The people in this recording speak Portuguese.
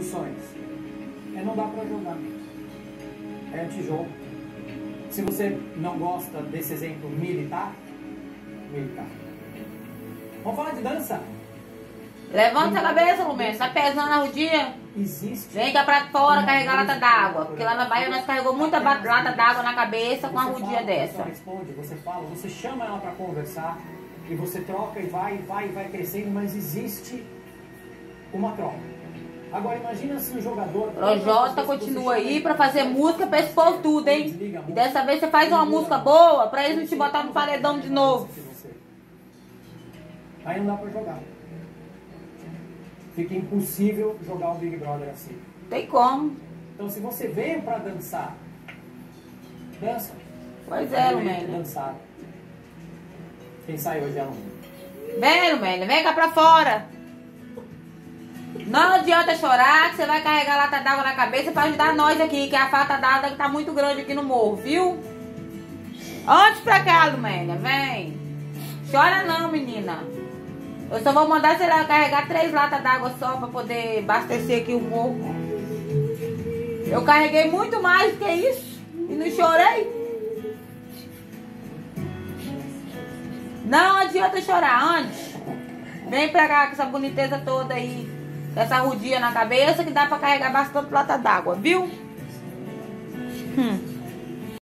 Opções. É não dá pra jogar. É antijogo. Se você não gosta desse exemplo militar, militar. Vamos falar de dança? Levanta a cabeça, Lumena. Tá pesando a rodinha? Existe. Vem cá pra fora carregar lata d'água. Porque lá na Bahia nós carregou muita lata d'água na cabeça com uma Você rodinha dessa. Você responde, você fala, você chama ela pra conversar e você troca e vai, e vai, e vai crescendo, mas existe uma troca. Agora imagina se um jogador. Projota continua aí pra fazer música pra esse povo tudo, hein? E dessa vez você faz uma música boa pra eles não te botar no paredão de novo. Aí não dá pra jogar. Fica impossível jogar o Big Brother assim. Tem como. Então se você veio pra dançar, dança. Pois é, Lumena. Dançar. Quem sai hoje é um. Vem, Lumena. Vem cá pra fora. Não adianta chorar que você vai carregar lata d'água na cabeça pra ajudar nós aqui, que a falta d'água tá muito grande aqui no morro, viu? Antes pra cá, Lumena, vem. Chora não, menina. Eu só vou mandar você carregar três latas d'água só pra poder abastecer aqui o morro. Eu carreguei muito mais que isso e não chorei. Não adianta chorar antes. Vem pra cá com essa boniteza toda aí. Essa rodinha na cabeça que dá pra carregar bastante lata d'água, viu? Hum.